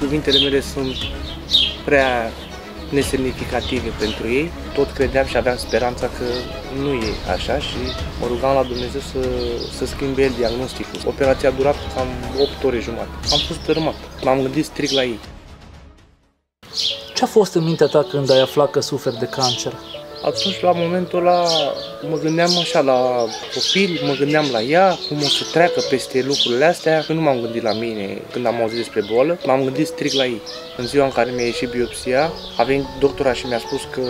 Cuvintele mele sunt prea nesemnificative pentru ei. Tot credeam și aveam speranța că nu e așa și mă rugam la Dumnezeu să, să schimbe el diagnosticul. Operația a durat cam 8 ore jumate. Am fost tărâmat. M-am gândit strict la ei. Ce a fost în mintea ta când ai aflat că suferi de cancer? Atunci, la momentul ăla, mă gândeam așa la copil, mă gândeam la ea, cum o să treacă peste lucrurile astea. Nu m-am gândit la mine când am auzit despre boală, m-am gândit strict la ei. În ziua în care mi-a ieșit biopsia, a venit doctora și mi-a spus că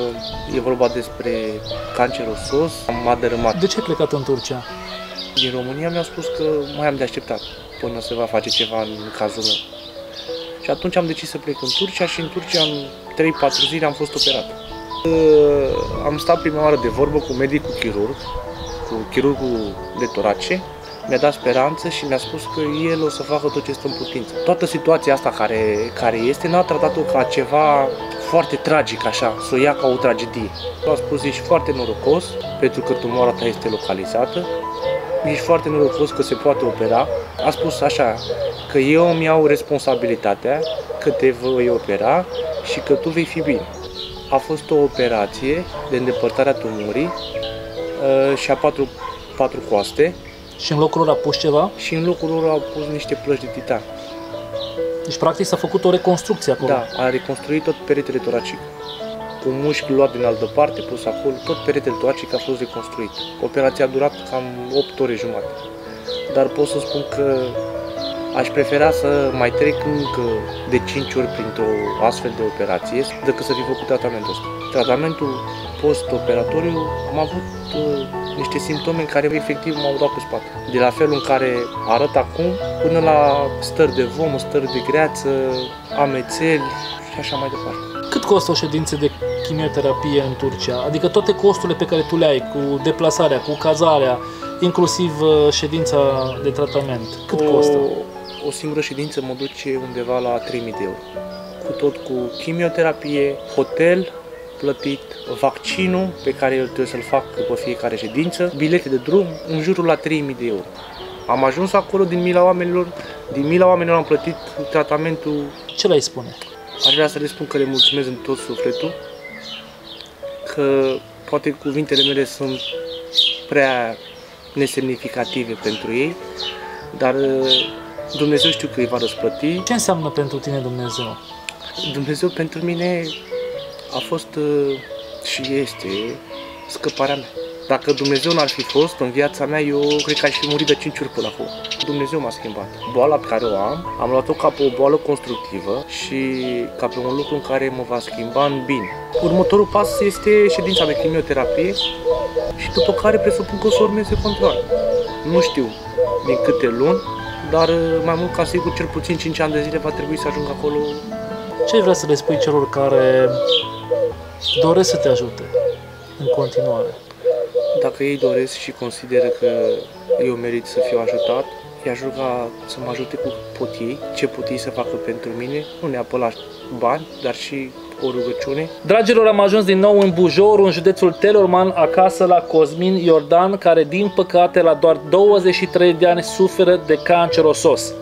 e vorba despre cancer osos, m-a dărâmat. De ce ai plecat în Turcia? Din România mi-au spus că mai am de așteptat până se va face ceva în cazul meu. Și atunci am decis să plec în Turcia și în Turcia în 3-4 zile am fost operat. Am stat prima oară de vorbă cu medicul chirurg, cu chirurgul de torace, mi-a dat speranță și mi-a spus că el o să facă tot ce stă în putință. Toată situația asta care, care este, n-a tratat-o ca ceva foarte tragic așa, să o ia ca o tragedie. A spus, ești foarte norocos pentru că tumoara ta este localizată, ești foarte norocos că se poate opera. A spus așa, că eu îmi iau responsabilitatea, că te voi opera și că tu vei fi bine. A fost o operație de îndepărtare a tumorii uh, și a patru, patru coaste. Și în locul lor a pus ceva? Și în locul lor au pus niște plăci de titan. Deci, practic, s-a făcut o reconstrucție acolo. Da, a reconstruit tot peretele toracic. Cu mușchi luat din altă parte, pus acolo, tot peretele toracic a fost reconstruit. Operația a durat cam 8 ore jumate. Dar pot să spun că Aș prefera să mai trec încă de 5 ori printr-o astfel de operație decât să fi făcut tratamentul ăsta. Tratamentul post-operatoriu am avut uh, niște simptome care efectiv m-au dat pe spate. De la felul în care arăt acum până la stări de vom, stări de greață, amețeli și așa mai departe. Cât costă o ședință de chimioterapie în Turcia? Adică toate costurile pe care tu le ai, cu deplasarea, cu cazarea, inclusiv uh, ședința de tratament. Cât o, costă? O singură ședință mă duce undeva la 3000 de euro. Cu tot cu chimioterapie, hotel plătit, vaccinul pe care eu trebuie să-l fac după fiecare ședință, bilete de drum, în jurul la 3000 de euro. Am ajuns acolo din mila oamenilor, din mila oamenilor am plătit tratamentul. Ce le spune? Aș vrea să le spun că le mulțumesc în tot sufletul, că poate cuvintele mele sunt prea nesemnificative pentru ei, dar Dumnezeu știu că îi va răsplăti. Ce înseamnă pentru tine Dumnezeu? Dumnezeu pentru mine a fost uh, și este scăparea mea. Dacă Dumnezeu n-ar fi fost în viața mea, eu cred că aș fi murit de 5 ori până acum. Dumnezeu m-a schimbat. Boala pe care o am, am luat-o ca pe o boală constructivă și ca pe un lucru în care mă va schimba în bine. Următorul pas este ședința de chimioterapie și după care presupun că o să urmeze control. Nu știu din câte luni, dar uh, mai mult ca sigur, cel puțin 5 ani de zile va trebui să ajung acolo. Ce vrea să le spui celor care doresc să te ajute în continuare? Dacă ei doresc și consideră că eu merit să fiu ajutat, i-aș ruga să mă ajute cu pot ei, ce pot ei să facă pentru mine, nu neapărat bani, dar și o rugăciune. Dragilor, am ajuns din nou în Bujor, în județul Telorman, acasă la Cosmin Iordan, care din păcate la doar 23 de ani suferă de cancer osos.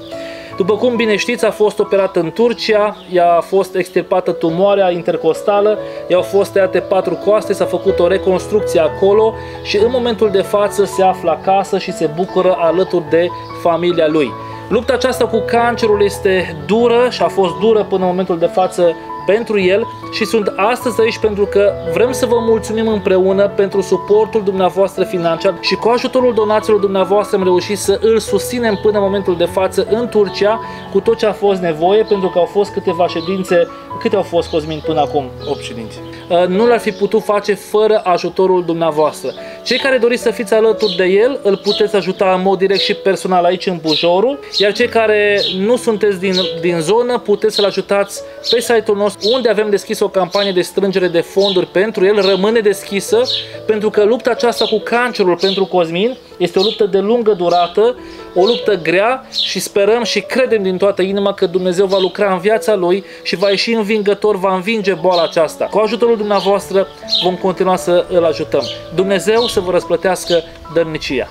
După cum bine știți, a fost operat în Turcia, i-a fost extirpată tumoarea intercostală, i-au fost tăiate patru coaste, s-a făcut o reconstrucție acolo și în momentul de față se află acasă și se bucură alături de familia lui. Lupta aceasta cu cancerul este dură și a fost dură până în momentul de față pentru el și sunt astăzi aici pentru că vrem să vă mulțumim împreună pentru suportul dumneavoastră financiar și cu ajutorul donațiilor dumneavoastră am reușit să îl susținem până în momentul de față în Turcia cu tot ce a fost nevoie pentru că au fost câteva ședințe, câte au fost Cosmin până acum? 8 ședințe. Uh, nu l-ar fi putut face fără ajutorul dumneavoastră. Cei care doriți să fiți alături de el, îl puteți ajuta în mod direct și personal aici în Bujorul, iar cei care nu sunteți din, din zonă, puteți să-l ajutați pe site-ul nostru, unde avem deschis o campanie de strângere de fonduri pentru el, rămâne deschisă, pentru că lupta aceasta cu cancerul pentru Cosmin este o luptă de lungă durată, o luptă grea și sperăm și credem din toată inima că Dumnezeu va lucra în viața lui și va ieși învingător, va învinge boala aceasta. Cu ajutorul dumneavoastră vom continua să îl ajutăm. Dumnezeu să vă răsplătească dărnicia.